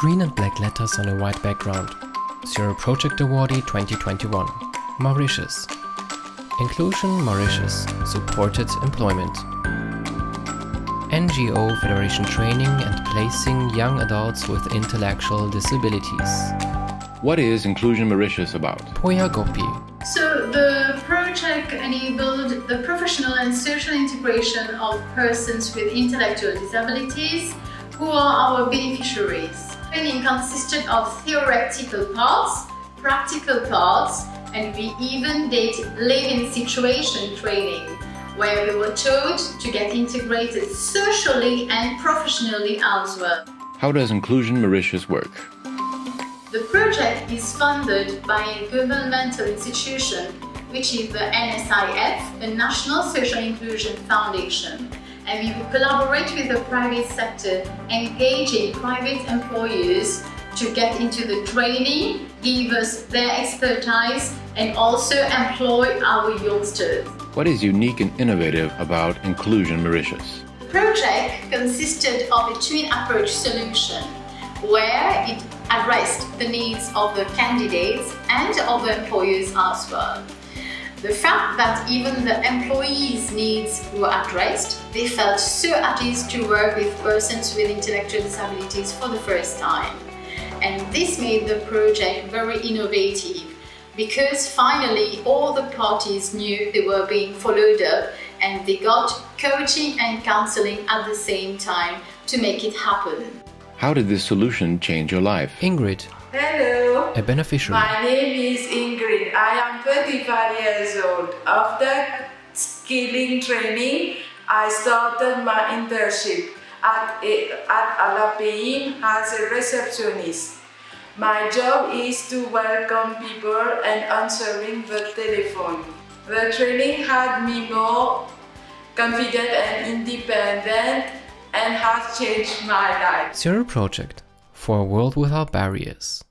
Green and black letters on a white background. Zero Project Awardee 2021. Mauritius. Inclusion Mauritius. Supported employment. NGO Federation training and placing young adults with intellectual disabilities. What is Inclusion Mauritius about? Pooja Gopee. So the project enabled the professional and social integration of persons with intellectual disabilities who are our beneficiaries. Training consisted of theoretical parts, practical parts, and we even did living situation training, where we were taught to get integrated socially and professionally as well. How does Inclusion Mauritius work? The project is funded by a governmental institution, which is the NSIF, the National Social Inclusion Foundation and we will collaborate with the private sector, engaging private employers to get into the training, give us their expertise, and also employ our youngsters. What is unique and innovative about Inclusion Mauritius? The project consisted of a twin approach solution where it addressed the needs of the candidates and of the employers as well. The fact that even the employees' needs were addressed, they felt so at ease to work with persons with intellectual disabilities for the first time. And this made the project very innovative because finally all the parties knew they were being followed up and they got coaching and counseling at the same time to make it happen. How did this solution change your life? Ingrid. Hello. A beneficiary. My name is Ingrid. I am 35 years old. After skilling training, I started my internship at, at Alapein as a receptionist. My job is to welcome people and answering the telephone. The training had me more confident and independent and has changed my life. Zero Project for a world without barriers.